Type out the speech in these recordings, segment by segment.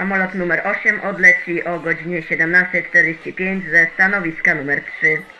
Samolot numer 8 odleci o godzinie 17.45 ze stanowiska numer 3.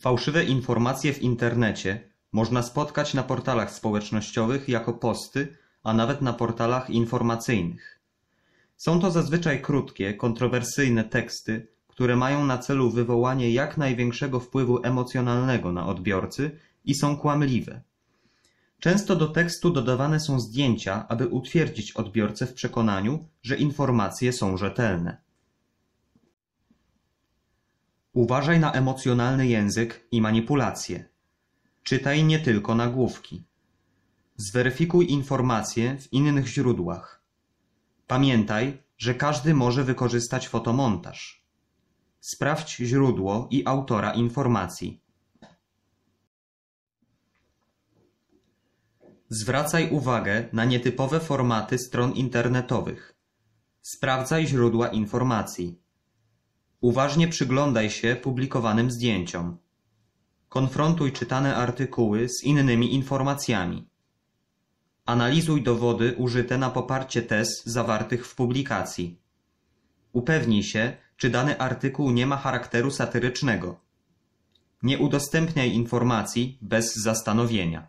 Fałszywe informacje w internecie można spotkać na portalach społecznościowych jako posty, a nawet na portalach informacyjnych. Są to zazwyczaj krótkie, kontrowersyjne teksty, które mają na celu wywołanie jak największego wpływu emocjonalnego na odbiorcy i są kłamliwe. Często do tekstu dodawane są zdjęcia, aby utwierdzić odbiorcę w przekonaniu, że informacje są rzetelne. Uważaj na emocjonalny język i manipulacje. Czytaj nie tylko nagłówki. Zweryfikuj informacje w innych źródłach. Pamiętaj, że każdy może wykorzystać fotomontaż. Sprawdź źródło i autora informacji. Zwracaj uwagę na nietypowe formaty stron internetowych. Sprawdzaj źródła informacji. Uważnie przyglądaj się publikowanym zdjęciom. Konfrontuj czytane artykuły z innymi informacjami. Analizuj dowody użyte na poparcie tez zawartych w publikacji. Upewnij się, czy dany artykuł nie ma charakteru satyrycznego. Nie udostępniaj informacji bez zastanowienia.